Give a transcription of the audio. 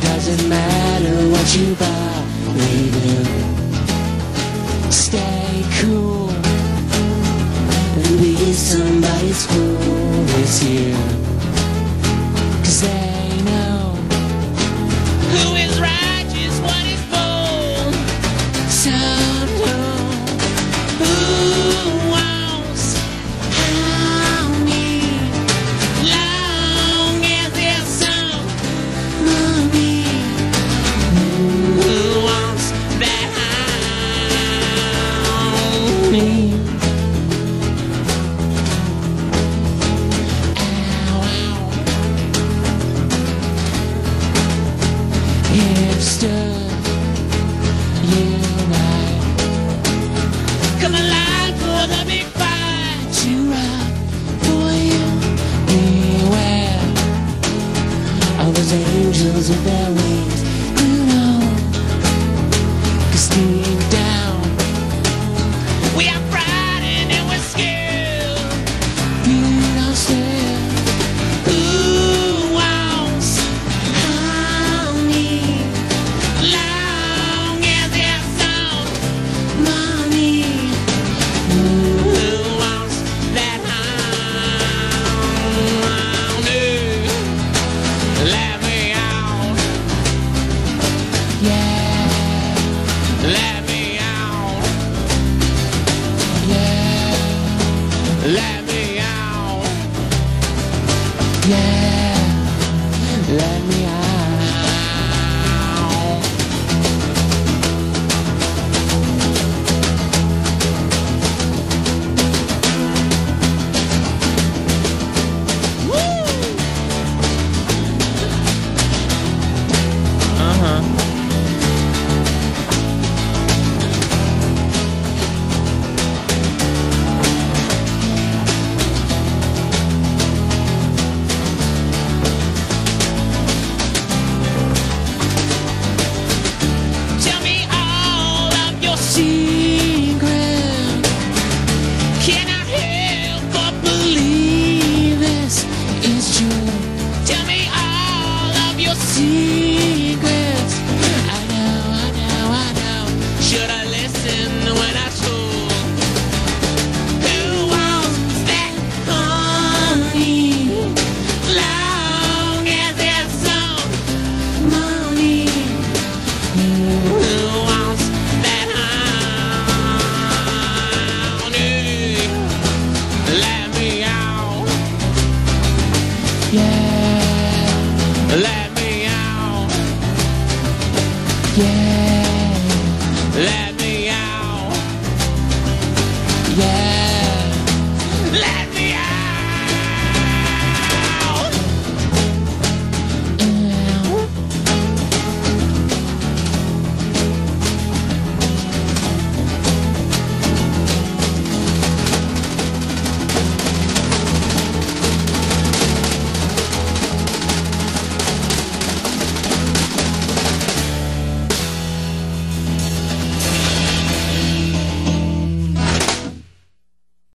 Doesn't matter what you buy, leave will stay. Mas um belo Let me out. Yeah. Let